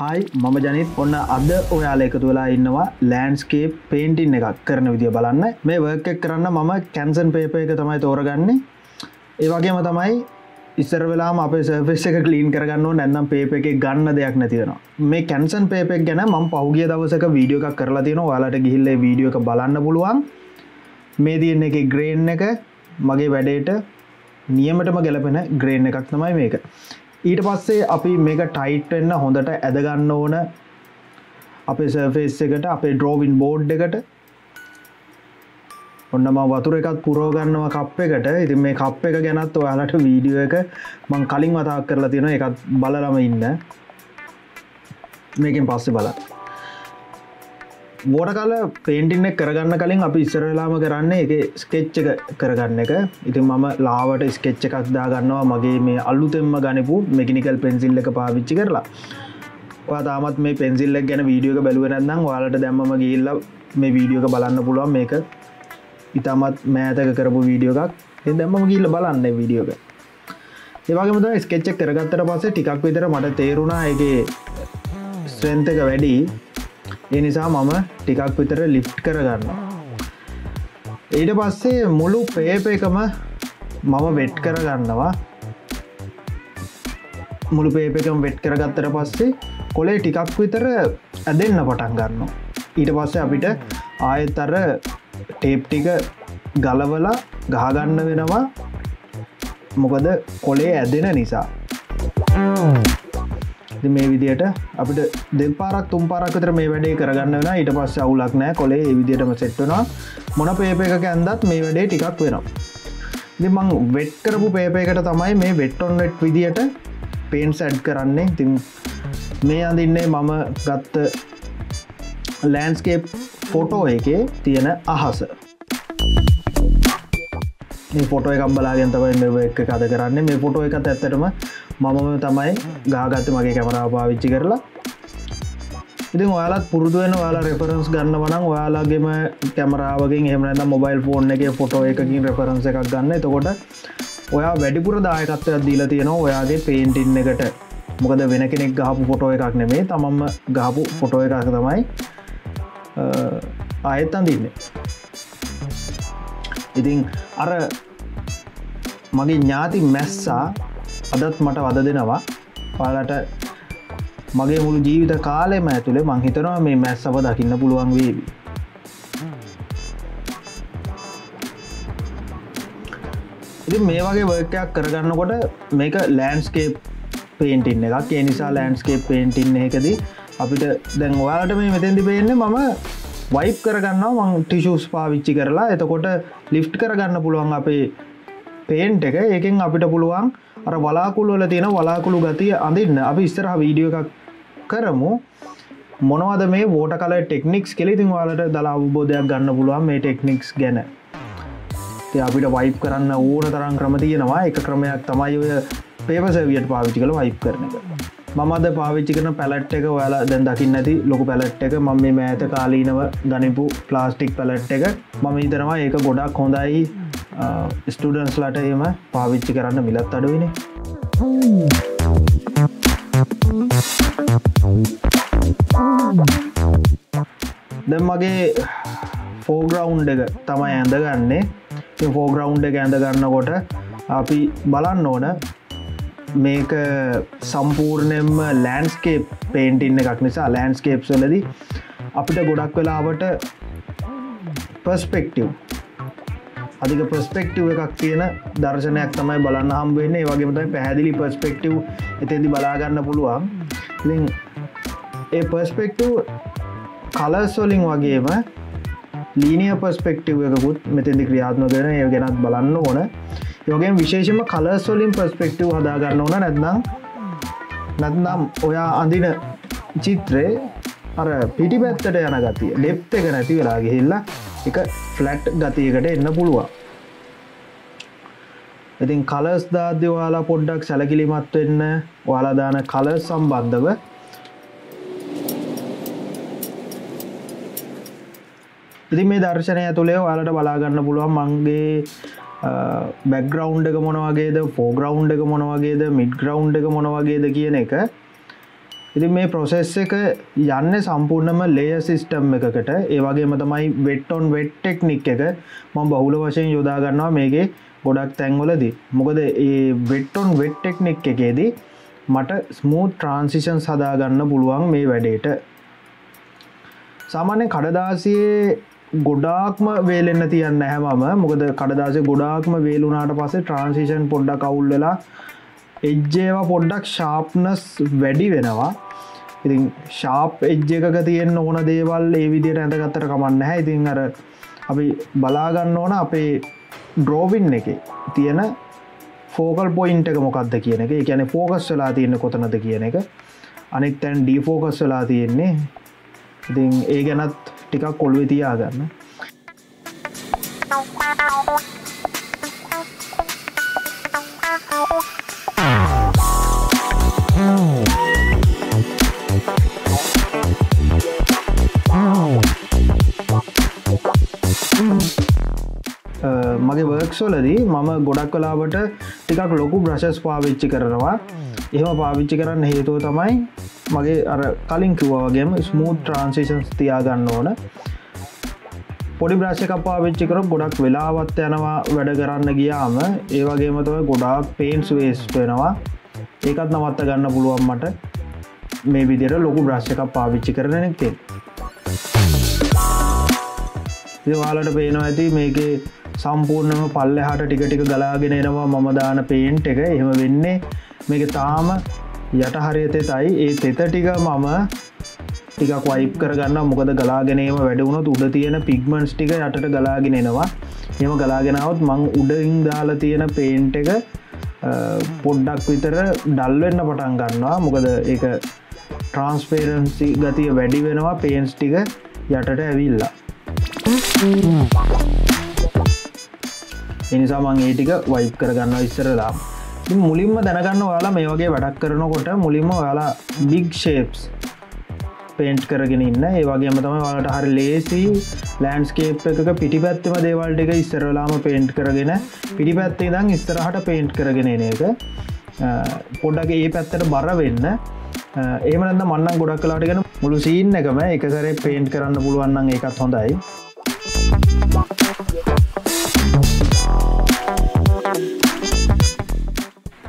හයි මම ජනිත්. ඔන්න අද ඔයාල එකතු වෙලා ඉන්නවා ලෑන්ස්කේ පේන්ටින් එකක් කරන විදිිය බලන්න. මේ වර්ක එක් කරන්න මම කැන්සන් පේප එක තමයි තෝරගන්නේ. ඒ වගේම තමයි ඉස්සර වෙලා අප සර්ෆෙස් එක කලීන් කරගන්න නැන්නම් පේප එක ගන්න දෙයක් නැතිවෙන මේ කැන්සන් පේපෙක් ගැන ම පෞගිය දවසක වීඩියෝ එකක් කරලා තියෙන යාලට ගිහිල්ල වීඩියෝ එක බලන්න පුළුවන්. මේ තියන්න එක ග්‍රේන් එක මගේ වැඩේට නියමටම ගැලපෙන ග්‍රේන් එකක් තමයි මේක. ඊට පස්සේ අපි මේක ටයිට්වෙන්න හොඳට ඇදගන්න ඕන. අපේ සර්ෆේස් එකට අපේ ඩ්‍රෝවින් බෝඩ් එකට. ඔන්නම වතුර එකත් පුරෝගන්නවා කප් එකට. ඉති මේ කප් එක ගැනත් ඔයාලට වීඩියෝ එක මං කලින් මතාක් කරලා තියෙන එකත් බලලම ඉන්න. මේකින් පස්සෙ බල වෝට කල පේන්ටින්න කරගන්න කලින් අපි ඉස්සරලාම කරන්න එක ස්කෙච්ච එක කරගන්න එක. ඉතින් මම ලාවට ස්කෙච්ච එකක් දාගන්නවා. මගේ මේ අල්ලුතෙම්ම ගනිපු මෙකිනිකල් පෙන්සිල් එක පාවිච්චි කරලා. ඔයා තාමත් මේ පෙන්සිල්ලක් ගැන වීඩියෝක බැලුවනන්නම් වාලට දැම්ම ගිල්ල මේ වීඩියෝක බලන්න පුළුවන්. මේක ඉතාමත් මෑතක කරපු වීඩියෝ එකක්. දැම්ම ගිල්ල බලන්න වීඩියෝක ඒවාගේමත ස්කෙච්චක් කරගත්තට පස්සේ ටිකක් විතර මට තේරුණා. එක ස්ත්‍රන්තක වැඩි ඒ නිසා මම ටිකක් විතර ලිෆ්ට් කරගන්න ඊට පස්සේ මුළු පේප එකම මම වෙට් කරගන්නවා. මුළු පේපකම වෙට් කරගත්තර පස්සේ කොලේ ටිකක් විතර ඇදෙන්න්න පටන් ගන්න ඊට පස්සේ අපිට ආයතර ටේප් ටික ගලවලා ගහගන්න වෙනවා. මොකද කොලේ ඇදෙන නිසා. මේ විදියට අපිට දෙපාරක් තුම් පාරක්තර මේ වැඩේ කරගන්න වෙන ඊට පස්ස අවුලක් නෑ කොලේ විදිටම සෙට්ටනා මොන පේප එක ඇන්දත් මේ වැඩේ ටිකක් වෙනවා. මං වෙට් කරපු පේපයකට තමයි මේ වෙට්ටොන්නෙට් විදියට පේන් සැඩ් කරන්නේ. තින් මේ අඳන්නේ මම ගත්ත ලෑන්ස්කේප් ෆොටෝ එකේ තියෙන අහස. ෆොටෝ එකක් බලාගෙන් තමයි මේ එක කද කරන්න. මේ ෆොටෝ එකත් ඇත්තටම මම තමයි ගාගත්ත මගේ කැමරාව පාවිච්චි කරලා. ඉතින් ඔයාලත් පුරදුවෙන යාලා රෙෆරන්ස් ගන්න වනම් ඔයාලාගේම කැමරාවගෙන් එහමනත මොබයිල් ෆෝන් එක ෆොටෝ එකකින් රෙෆරන්ස එකක් ගන්න. එතකොට ඔයා වැඩිපුර දායකත්වයක් දීල තියෙනවා ඔයාගේ පේන්ටින් එකට. මොකද වෙන කෙනෙක් ගහපු ෆොටෝ එකක් නෙමේ තමම්ම ගහපු ෆොටෝ එකක් තමයි ආයත්තන් දින්නේ ඉතින් අර මගේ ඥාති මැස්සා අදත් මට වද දෙනවා. පාලට මගේ මුළු ජීවිත කාලෙම ඇතුළේ මංහිතනවා මේ මැස්සව දකින්න පුළුවන් වේවි. ඉති මේ වගේ වර්කයක් කරගන්නකොට මේක ලෑන්ස්කේප් පේන්ටින් එකක්. ඒ නිසා ලෑන්ස්කේප් පේන්ටින් එකදී අපිට දැන් ඔයාලට මේ මෙතැදි පේන්නේ මම වයිප් කරගන්න මං ටිෂස් පාවිච්චි කරලා. එතකොට ලිෆ්ට් කරගන්න පුළුවන් අපේ පේන්ට් එක. ඒකෙන් අපිට පුළුවන් අර වලාකුළු වල තියෙන වලාකුළු ගතිය අඳන්න. අපි ඉස්තරහ වීඩියෝ එකක් කරමු. මොනවද මේ වෝට කල ටෙක්නික්ස් කෙලිතින් වාලට දලා අවබෝධයක් ගන්න පුළුවන් මේ ටෙක්නික්ස් ගැන. අපිට වයිප් කරන්න ඕන තරම් ක්‍රම තියෙනවා. එක ක්‍රමයක් තමයි ඔය පේපසවියට පාවිච්චි කළ වයිප් කරන එක. මමද පාවිච්චි කරන පැලට් එක ඔයාලා දැන් දකින්න ඇති ලොකු පැලට් එක. මම මේ මෑත කාලීනව ගනිපු ප්ලාස්ටික් පැලට් එක. මම ඉතනවා ඒක ගොඩක් හොඳයි. ස්ටඩන්ස්ලට එම පාවිච්චි කරන්න මිලත් අඩුවනේ දැ මගේ ෆෝග්‍රවුන්් එක තමයි ඇඳගන්නේ. ෆෝග්‍රවුන්් එක ඇඳ ගන්නකොට අපි බලන්න ඕන මේක සම්පූර්ණයෙන්ම ලෑන්ස්කේප් පේන්ටින්න එකක් නිසා ලෑන්ස්කේප් සලදී අපිට ගොඩක් වෙලාවට පස්පෙක්ටව් අධික ප්‍රස්පෙක්ටව් එකක් තියෙන දර්ශනයක් තමයි බලන්න හම්බවෙන්නේ වගේමතයි පැහැදිලි පස්පෙක්ටව් එතෙදි බලාගන්න පුළුවන්. ඒ පස්පෙක්ටව් කලස්වලින් වගේම ලීනිය පස්පෙක්ටව් එකකුත් මෙතෙදි ක්‍රියාත්ම දෙන ඒ ගැනත් බලන්න ඕන. යෝගෙන් විශේෂම කලස්වලින් පස්පෙක්ටව් හදාගන්න ඕන නැත්නම් නැත්නම් ඔයා අඳින චිත්‍රේ අර පිටි පැත්තට යන ගතිය ඩෙප් එක නැති වෙලා ගිහිල්ලා එක ෆලට් ගතියකට එන්න පුළුවන්. ඉතින් කලස් දාද්‍යවාලා පොඩ්ඩක් සැලකිලිමත් වෙන්න ඔයාලාදාන කල සම්බන්ධව. ඉති මේ දර්ශනය ඇතුළේ ඔයාලට බලාගන්න පුළුවන් මංගේ බැක්ග්‍රවන්් එක මොනවගේද ෆෝග්‍රවන්් එක මොනවගේද මිඩ් ග්‍රවන්් එක මොනවගේද කියන එක. ඉති මේ ප්‍රොසෙස් එක යන්න සම්පූර්ණම ලේය සිිස්ටම් එකකට. ඒවගේම තමයි වෙට්ටොන් වෙට් ටෙක්නික් එක. මං බහුල වශයෙන් යොදාගන්නවා මේගේ ගොඩක් තැන්වලදී. මොකද ඒ වෙට්ටොන් වෙට් ටෙක්නික් එකේදී මට ස්මූත් ට්‍රන්සිෂන් සදාගන්න පුළුවන් මේ වැඩේට. සාමාන්‍ය කඩදාසියේ ගොඩාක්ම වේලෙන්න තියන්න හැමම මොකද කඩදාස ගොඩාක්ම වේලුනාට පසේ ට්‍රන්සිෂන් පොඩ්ඩ කවුල්ලලා එජ්ජේවා පොඩ්ඩක් ශාප්නස් වැඩි වෙනවා. ඉතින් ශාප් එජ්ජ එකක තියෙන ඕන දේවල් ඒ විදියට ඇඳගත්තර කමන්න හැ ඉතින් අර අපි බලාගන්න ඕන අපේ ඩ්‍රෝවින් එක තියෙන ෆෝකල් පොයින්ට එක මොකක්ද කියන එක. කියන ෆෝකස් වෙලා තියෙන කොතනද කියන එක. අනෙක් තැන් ඩීෆෝකස් වෙලා තියෙන්නේ. ඉතින් ඒ ගැනත් ටිකක් කොල්ුව තියාගන්න. මගේ වර්ක්සෝලදී මම ගොඩක් කලාවට ටිකක් ලොකු බ්‍රශස් පාවිච්චි කරනවා. එහෙම පාවිච්චි කරන්න හේතුව තමයි මගේ අර කලින් කිව්වාගේම ස්මූත් ට්‍රන්සිෂන්ස් තියාගන්න ඕන. පොඩි බ්‍රශ්ක පාවිච්චිකර ගොඩක් වෙලාවත් යනවා වැඩ කරන්න ගියාම. ඒවගේම තව ගොඩාක් පේන්ස් වේස්ට වෙනවා. ඒකත් නවත්ත ගන්න පුළුවන් මට. මේ විදිර ලොකු බ්‍රශ්ක පාවිච්චි කරන නෙක්තේ වාලට පේනවා ඇති මේකේ සම්පූර්ණම පල්ල හට ටික ටික ගලාගෙන එනවා මම දාන පේන්ට් එක. එහෙම වෙන්නේ මේක තාම යට හරිතේ තයි ඒ තෙත ටික මම ටිකක් වයිප් කරගන්න මොකද ගලාගෙනීම වැඩවුණු උඩ තියෙන පිගමන්ස් ටික යටට ගලාගෙන එනවා. එම ගලාගෙනාවත් මං උඩඉං දාලා තියෙන පේන්ට් එක පොඩ්ඩක් විතර ඩල්වෙන්න පටන් ගන්නවා. මොකද ඒ ට්‍රන්ස්පේරන්සි ගතිය වැඩි වෙනවා පේන්ස් ටික යටට ඇවිල්ලා. එනිසා මං ඒටික වයිප් කරගන්න ඉස්සරලා. මුලින්ම දැනගන්න ඔයාලා මේ වගේ වැඩක් කරනකොට මුලින්ම ඔයාලා බිග් ෂේප්ස් පේන්ට් කරගෙන ඉන්න. ඒ වගේම තම වලට හරි ලේසි ලෑන්ස්කේප් එක පිටි පැත්තම දේවල්ට එක ඉස්සරලාම පේන්ට් කරගෙන පිටි පැත්තේ දං ඉස්තරහට පේන්ට් කරගෙන එන එක. පොඩ්ඩක ඒ පැත්තට බර වෙන්න. ඒමනද මන්න ගොඩක් කලාටගෙන මුළු සීන් එකම එකසරේ පේන්ට් කරන්න පුළුවන්න්න එකත් හොඳයි.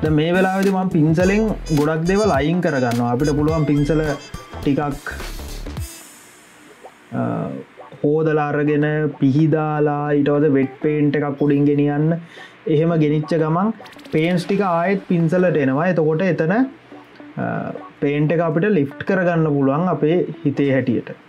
මේ වෙලාවෙදි මම පින්සලෙන් ගොඩක් දෙව ලයින් කරගන්න අපිට පුළුවන් පින්සල ටිකක් හෝදලාරගෙන පිහිදාලා ඉටවද වෙට් පේන්ට් එකක් උඩින් ගෙනියන්න. එහෙම ගෙනිච්ච ගමන් පේන්ස් ටික ආයෙත් පින්සලට එනවා. එතකොට එතන පේන්ට එක අපිට ලිෆ්ට් කරගන්න පුළුවන් අපේ හිතේ හැටියට.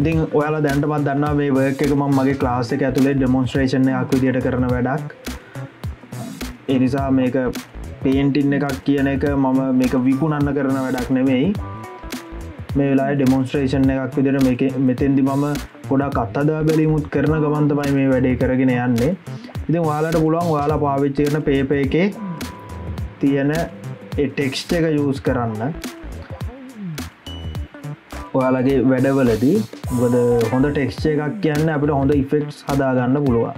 ඉතින් ඔයාල දැන්ටමත් දන්න මේ වර්ක එක මම මගේ ක්ලාස එක ඇතුළේ ඩෙමොන්ස්ට්‍රේෂණ අකුදියට කරන වැඩක්. එනිසා මේක පේන්ටින් එකක් කියන එක මම මේක විකුණන්න කරන වැඩක් නෙවෙයි මේ වෙලා ඩෙමොන්ස්ට්‍රේෂන් එකක් විදිර මේක මෙතෙන්දි මම ගොඩක් අත්තදා බැලිමුත් කරන ගමන්තමයි මේ වැඩේ කරගෙන යන්නේ. ඉතින් වාලට පුළුවන් වාලා පාවිච්චි කරන පේප එකේ තියෙන ටෙක්ස්ට එක යස් කරන්න. ඔයාලගේ වැඩවලදී. ගොද හොඳ ටෙක්ස්චේ එකක් කියන්න අපිට හොඳ ඉෆෙක්ස් හදාගන්න පුළුවන්.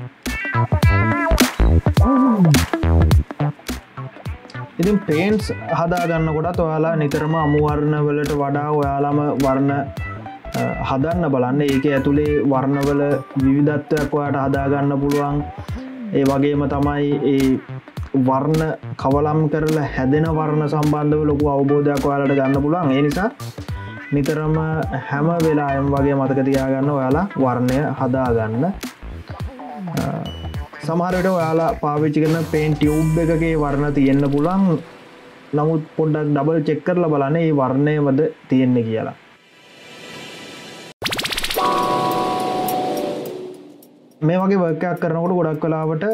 ඉතින් පේන්ස් හදාගන්න කොටත් ඔයාලා නිතරම අමුවර්ණ වලට වඩා ඔයාලම වර්ණ හදන්න බලන්න. ඒක ඇතුළේ වර්ණවල විවිධත්වයක් ඔයාට හදාගන්න පුළුවන්. ඒ වගේම තමයි ඒ වර්ණ කවලම් කරලා හැදෙන වර්ණ සම්බන්ධව ලොකු අවබෝධයක් ඔයාලට ගන්න පුළුවන්. ඒ නිසා නිතරම හැම වෙලායම් වගේ මතක තියාගන්න ඔයාලා වර්ණය හදාගන්න. සමහරට ඔයාලා පාවිච්චි කරන පේන් ටියව් එකගේ වර්ණ තියෙන්න්න පුළන් නමුත් පොඩ්ඩක් ඩබල් චෙක්කරල බලන ඒ වර්ණය වද තියෙන්නේ කියලා. මේ වගේ වර්කයක් කරනකොට ගොඩක් කලාවට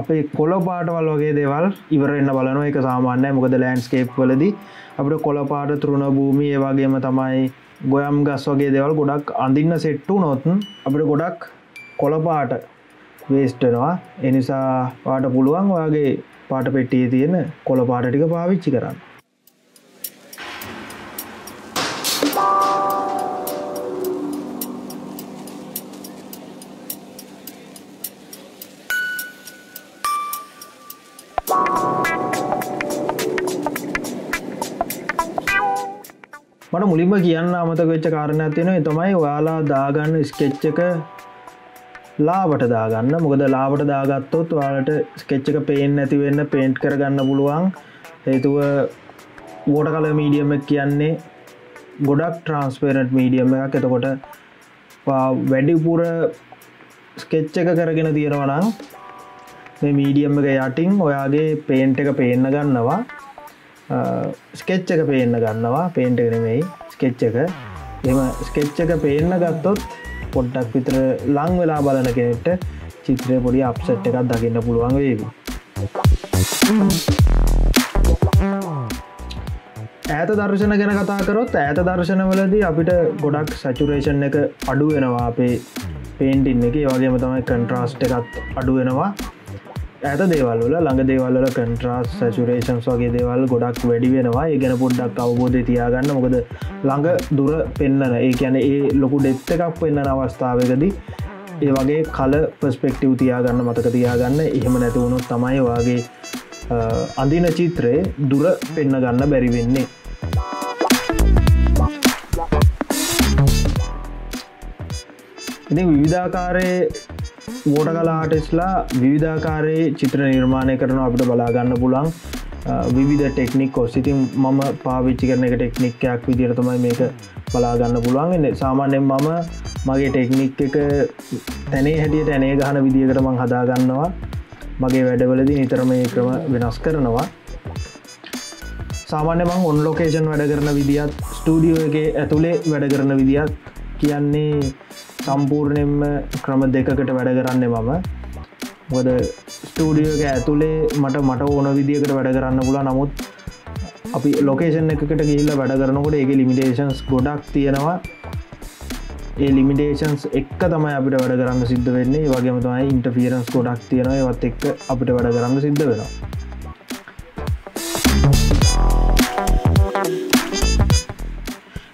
අපේ කොල පාටවල් වගේ දේවල් ඉවරන්න බලන එක සාමාන්‍ය මොකද ලෑන්ස්කේප් වලදී. අපට කොලපාට තෘුණ භූමි ඒවාගේම තමයි ගොයම් ගස් වගේ දෙවල් ගොඩක් අඳන්න සෙට්ටු නොතුන් අපට ගොඩක් කොලපාට වේස්ටනවා එනිසා පාට පුළුවන් වගේ පාට පෙට්ටිය තියෙන කොළ පාට ටික පාවිච්චි කරන්න. මුලින්ම කියන්න අමතක වෙච්ච කාරණයක් තියෙන තමයි ඔයාලා දාගන්න ස්කෙච්චක ලාවට දාගන්න. මොකද ලාවට දාගත්තොත් වාලට ස්කෙච්චක පේෙන් නැතිවෙන්න පේන්ට් කරගන්න පුළුවන්. හේතුව ගෝට කල මීඩියම කියන්නේ ගොඩක් ට්‍රන්ස්පේරට් මීඩියම එකක්. එතකොට වැඩිපුර ස්කෙච්ච එක කරගෙන තියෙනවනම් මේ මීඩියම් එක යටින් ඔයාගේ පේන්ට් එක පේන්න ගන්නවා. ස්කෙච්ච එක පේන්න ගන්නවා. පේන්ට නෙමෙයි. ස්කෙච්ච එක. එම ස්කෙච්ච එක පේන්න ගත්තොත් පොඩ්ඩක් විතර ලං වෙලා බලන කෙනෙට චිත්‍රය පොඩි අප්සට් එකක් දකින්න පුළුවන් වේවි. ඇත දර්ශන ගැන කතා කරොත් ඇත දර්ශනවලදී අපිට ගොඩක් සචුරේෂන් එක අඩු වෙනවා. අපේ පේන්ටින් එක. වගේම තමයි කන්ට්‍රස්ට් එකත් අඩු වෙනවා. ඇත දේවල් වල ළඟ දේවල්ල කන්ට්‍රස් සචුරේෂන්ස් වගේ දේවල් ගොඩක් වැඩි වෙනවා. ගැන පොඩ්ඩක් අවබෝධය තියාගන්න. මොකද ළඟ දුර පෙන්න්නන ඒ ඇන ඒ ලොකු ඩෙත්ත එකක් වෙන්න අවස්ථාවකදී ඒ වගේ කල පස්පෙක්ටව් තියාගන්න මතක තියාගන්න එහෙම නැතිවුණොත් තමයි වගේ අඳින චිත්‍රයේ දුර පෙන්න ගන්න බැරි වෙන්නේ. ඉති විවිධාකාරයේ වෝට කලාටෙස්ලා විවිධාකාරයේ චිත්‍ර නිර්මාණය කරන අපිට බලාගන්න පුළන් විවිධ ටෙක්නික් ඔස්සිතින් මම පාවිච්චි කරන එක ටෙක්නික්කයක් විදිරතමයි මේක බලාගන්න පුළුවන්. සාමාන්‍යෙන් මම මගේ ටෙක්නික් එක තැනේ හැටියට ඇනේ ගහන විදිකට මං හදාගන්නවා. මගේ වැඩවලදි නිතරම ඒ ක්‍රම වෙනස් කරනවා. සාමාන්‍ය මං ඔන් ලොකේෂන් වැඩ කරන විදිත් ස්ටඩියෝ එක ඇතුළේ වැඩ කරන විදිත් කියන්නේ සම්පූර්ණයෙන්ම ක්‍රම දෙකකට වැඩ කරන්න මම. මොද ස්ටඩියෝක ඇතුළේ මට මට ඕන විදිකට වැඩ කරන්න පුලා නමුත් අපි ලොකේෂන් එකට ගිල්ල වැඩ කරනකොට ඒ ලිමිටේෂන්ස් ගොඩක් තියෙනවා. ඒ ලිමිටේෂන්ස් එක් තමයි අපිට වැඩ කරන්න සිද්ධ වෙන්නේ. වගේම තමයි ඉන්ටෆිරන්ස් ගොඩක් තියෙනවා. වත් එක් අපිට වැඩ කරන්න සිද්ධ වෙනවා.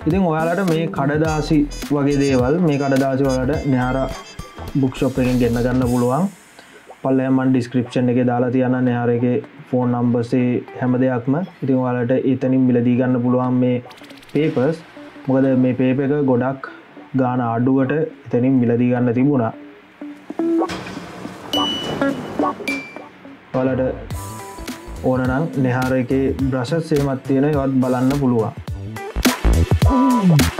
ඉතින් ඔයාලට මේ කඩදාසි වගේ දේවල් මේ කඩදාසි වලට න්‍යාර බුක්ෂොප් එකෙන් ගෙන්න්න ගන්න පුළුවන්. පල්ලයමන් ඩිස්ක්‍රපෂන් එක දාලා තියන්න න්‍යාර එක ෆෝන් නම්බසේ හැම දෙයක්ම. ඉතින් ඔයාලට එතනින් මිලදී ගන්න පුළුවන් මේ පේපස් මොකද මේ පේප එක ගොඩක් ගාන අඩුවට එතනින් මිලදී ගන්න තිබුණා. වලට ඕනනම් නෙහාර එක බ්‍රශත් සේමත් තියෙන යවත් බලන්න පුළුවන්. 음.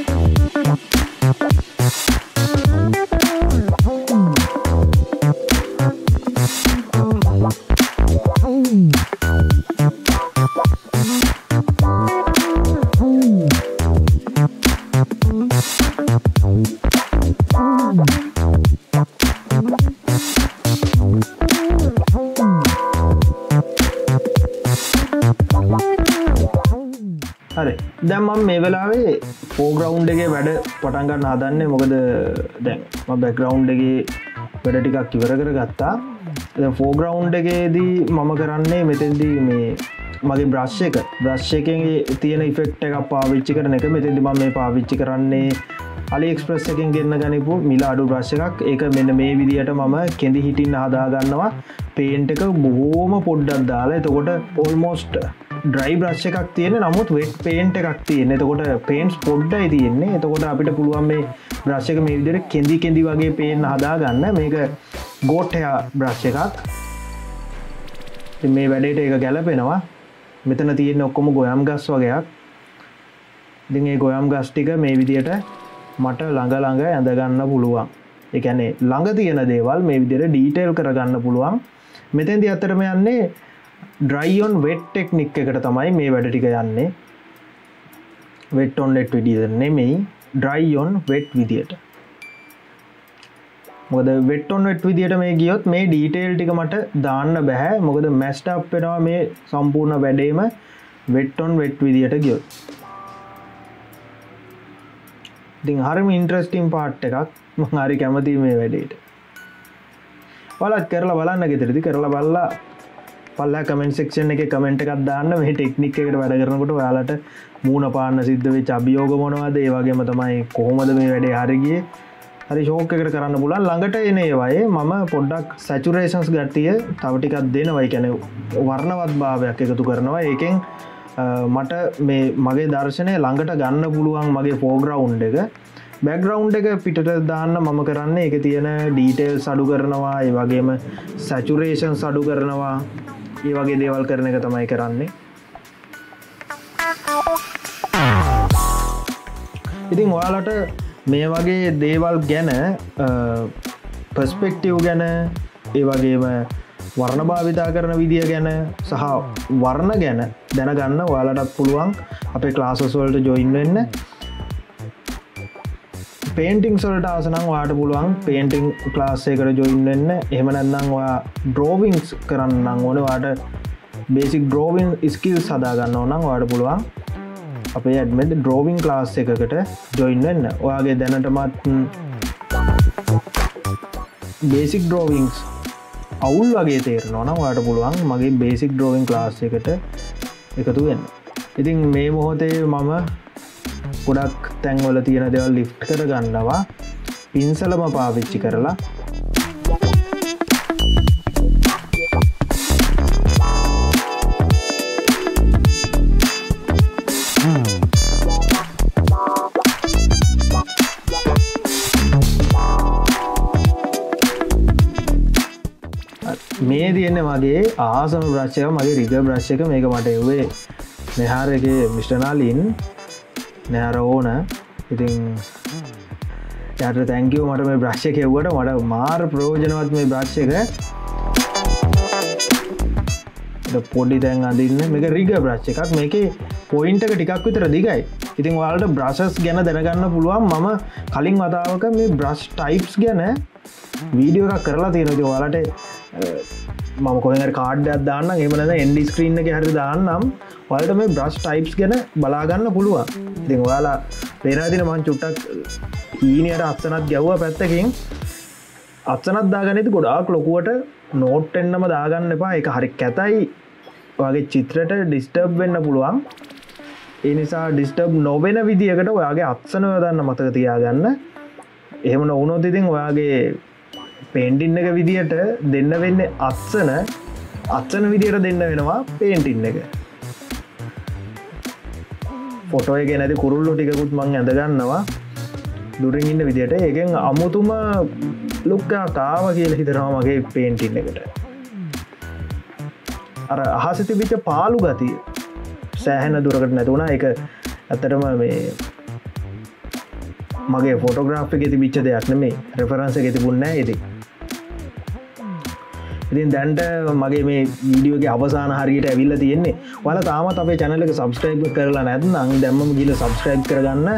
දැම්මම් මේ වෙලාවේ පෝග්‍රවුන්් එක වැඩ පටන්ගන්න හදන්නේ මොකද දැන්? බැක්ග්‍රවුන්් එක වැඩ ටිකක් ඉවර කර ගත්තා ෆෝග්‍රවුන්් එකේදී මම කරන්නේ මෙතැන්දී මේ මගේ බ්‍රශ් එක. බ්‍රශ් එකෙන් තියෙන ඉෆෙක්ට එකක් පාවිච්චි කරන එක. මෙතැදි ම මේ පාවිච්චි කරන්නේ අලි එක්ස්ප්‍රස් එකෙන් ගන්න ගනිපු මිලා අඩු බ්‍රශ් එකක්. ඒක මෙන්න මේ විදිහට මම කෙඳි හිටින් හදාගන්නවා. පේන්ට එක බොහෝම පොඩ්ඩක් දාලා. එතකොට පොල්මෝස්ට ඩ්‍රයි බ්‍රශ් එකක් තියෙන නමුත් වෙට් පේන්ට එකක් තියෙන එතකොට පේන්ස් පොඩ්ඩයි තියෙන්නේ. එතකොට අපිට පුළුවන් මේ බ්‍රශ්ක මේ විදිර කෙදි කෙදි වගේ පේෙන් හදා ගන්න මේක ගෝට්ටයා බ්‍රශ් එකක්. මේ වැඩේට එක ගැලපෙනවා. මෙතන තියෙන ඔක්කොම ගොයම් ගස් වගේයක් දිගේ ගොයම් ගස්ටික මේ විදියට මට ළඟ ළඟ ඇඳගන්න පුළුවන්. එකැනේ ළඟ තියෙන දේවල් මේ විදිර ඩීටේල් කරගන්න පුළුවන්. මෙතැන්දි අත්තරම යන්නේ ඩ්‍රයියොන් වෙට් ටෙක්නික් එකට තමයි මේ වැඩටික යන්නේ. වෙට්ටොන් නෙට් විඩිය නෙමෙයි ඩ්‍රයියොන් වෙට් විදියට. මොද වෙට්ටොන් වෙට් විදියට මේ ගියොත් මේ ඩීටේල් ටික මට දාන්න බැහැ මොකද මැස්ටප් පෙනවා මේ සම්පූර්ණ වැඩේම වෙට්ටොන් වෙට් විදියට ගියොත්. ඉතින් හරිම ඉන්ට්‍රස්ටිම් පාට් එකක්. හරි කැමති මේ වැඩේට. පලත් කරලා බලන්න ගෙතරදි කරලා බල්ලා පල්ලා කමෙන්ට සෙක්ෂන් එක කමෙන්ට් එකක් දාන්න. මේ ටෙක්නික් එකට වැඩ කරනකොට යාලට මූුණ පාන්න සිද්ධ වෙච් අභියෝග මොනවාද? ඒ වගේම තමයි කොහොමද මේ වැඩේ හරිගිය හරි ශෝකකට කරන්න පුලන් ළඟට එන ඒවයේ මම පොඩ්ඩක් සැචුරේෂන්ස් ගට්ටිය තවටිකක් දෙනවයි කැන වර්ණවත් භාවයක් එකතු කරනවා. ඒකෙන් මට මේ මගේ දර්ශනය ළඟට ගන්න පුළුවන් මගේ ෆෝග්‍රවුන්් එක. බැග්‍රවුන්් එක පිටට දාන්න මම කරන්න. එක තියෙන ඩීටේල් සඩු කරනවා. ඒ වගේම සැචුරේෂන් සඩු කරනවා. ඒ වගේ දේවල් කරන එක තමයි කරන්නේ. ඉතින් ඔයාලට මේ වගේ දේවල් ගැන පස්පෙක්ටව් ගැන ඒ වගේම වර්ණ භාවිතා කරන විදිිය ගැන සහ වර්ණ ගැන දැනගන්න ඔයාලටත් පුළුවන් අපේ ක්ලාසස්වල්ට ජොයින් වෙන්න. පේන්ටිං සොල්ට ආසනම් වාට පුළුවන් පේන්ටිං ක්ලාස්සේකට ජොයින් වෙන්න. එහමනැන්නම් ඔයා ඩ්‍රෝවිංස් කරන්න ඕන. වාට බේසික් ඩ්‍රෝවින් ස්කිල් සදාගන්න ඕනම් වාට පුළුවන් අපේ ඇඩමට ඩ්‍රෝවිං ක්ලාස් එකකට ජොයින් වෙන්න. ඔයාගේ දැනටමත් බේසික් ඩ්‍රෝවිංස් අවුල් වගේ තේරනවන වාට පුළුවන් මගේ බේසික් ඩ්‍රෝවිං ක්ලාස් එකට එකතු වෙන්න. ඉතින් මේ මොහොතේ මම ගොඩක් තැන්වල තියෙන දෙවල් ලිෆ්ට කර ගන්නවා. පින්සලම පාවිච්චි කරලා. මේ තියෙන මගේ ආසන බ්‍රශ්ය මගේ රිග බ්‍රශ්ක මේක මට එවේ මෙහාරක මිෂ්ටනාලින් නෑර ඕන. ඉතින් යට තැංකව මට මේ බ්‍රශ්ය කෙව්වට මට මාර් ප්‍රෝජනවත් මේ බ්‍රශ්යක පොඩි තැන් අදින්න මේක රිග බ්‍රශ්ය එකක්. මේක පොයින්ටක ටිකක් විතර දිගයි. ඉතින් වාලට බ්‍රශස් ගැන දැනගන්න පුළුවන්. මම කලින් වතාවක මේ බ්‍රශ් ටයිප්ස් ගැන වීඩියෝ එකක් කරලා තියෙනති වාලට මම කොහර කාඩ්ඩයක් දාන්න එමනද එන්ඩි ස්ක්‍රීන්න එක හරි දාන්නම්. වලට මේ බ්‍රශ් ටයිප්ස් ගැන බලාගන්න පුළුවන්. ඉතින් ඔයාලා පේරදින මං චුට්ටක් හීනයට අත්සනත් ගැව්ව පැත්තකින්. අත්සනත් දාගනති ගොඩාක් ලොකුවට නෝට් එන්නම දාගන්න එපා. එක හරි කැතයි. වගේ චිත්‍රට ඩිස්ටබ් වෙන්න පුළුවන්. ඒ නිසා ඩිස්ටබ් නොවෙන විදිකට ඔයාගේ අත්සන යොදන්න මතක තියාගන්න. එහෙම නොවුනොත් ඉතින් ඔයාගේ පේන්ටින්න එක විදිහට දෙන්න වෙන්න අත්සන අත්සන විදියට දෙන්න වෙනවා පේන්ටින්න එක. ෆොටෝය ගැනැති කුරුල්ලු ටිකකුත් මං ඇඳගන්නවා. දුරින් ඉන්න විදියට. ඒකෙන් අමුතුම ලුක්කා කාව කියල හිතරවා මගේ පේන්ටින්න එකට. අර අහස තිබිච්ච පාලු ගතිය. සෑහෙන දුරකට නැතුුණ. එක ඇත්තටම මේ මගේ ෆොටෝග්‍රාෆ් එක තිබිච්ච දෙයක්න මේ රෙෆරන්ස ගෙතිබුන්න ඇති ඉතින්. දැන්ට මගේ මේ වීඩියෝගේ අවසාන හරියට ඇවිල්ල තියෙන්නේ වල තාම අපේ චැනලක සබස්ක්‍රයිබ් කරලා නැත්නම් දැම්ම ගිල සබස්ක්‍රයිබ් කරගන්න.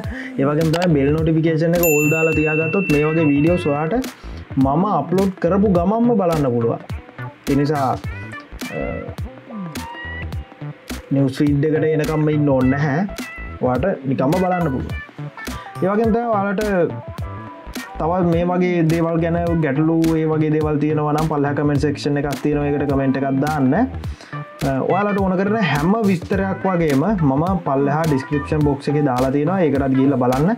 ඒවගේ තම බෙල් නොටිෆිකේෂන එක ඔල්දාලා තියාගත්තොත් මේ වගේ වීඩියෝ ස්වාට මම අප්ලෝඩ් කරපු ගමම්ම බලන්න පුළුවන්. එනිසා නිවස්ෆීඩ්ඩකට එනකම්ම ඉන්න ඔන්න හැ වාට නිකම්ම බලන්න පුළුව ඒවගෙන්ත වාලට තවත් මේ වගේ දේවල් ගැන ගැටලු ඒ වගේ දේවල් තියෙනවනම් පල්හ කමෙන්ට සක්ෂණ එකක් තියෙන එකට කමෙන්ට් එකක් දාන්න. ඔයාලට ඕන කරන හැම විස්තරයක් වගේම මම පල්ලහා ඩිස්ක්‍රපෂන් බොක්ස එක දාලා තියෙනවා. ඒකටත් ගිල්ල බලන්න.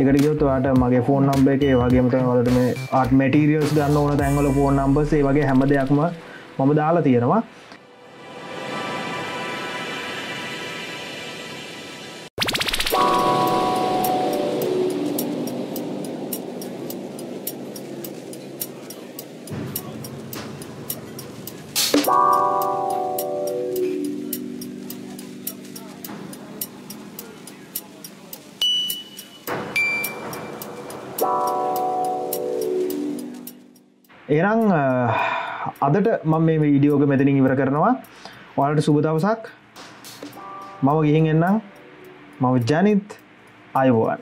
එකට ගයොත්වාට මගේ ෆෝන් නම්බ එක වගේමට වලට මේ ආට මටිරියස් ගන්න ඕන තැන්වල ෆෝන් නම්බසේ වගේ හැම දෙයක්ම මම දාලා තියෙනවා. එරං අදට මම මේ වීඩියෝග මෙතනින් ඉවර කරනවා. ඔයාලට සුබදවසක් මම ගිහින් එන්නම්. මම ජනිත් අයිබෝවන්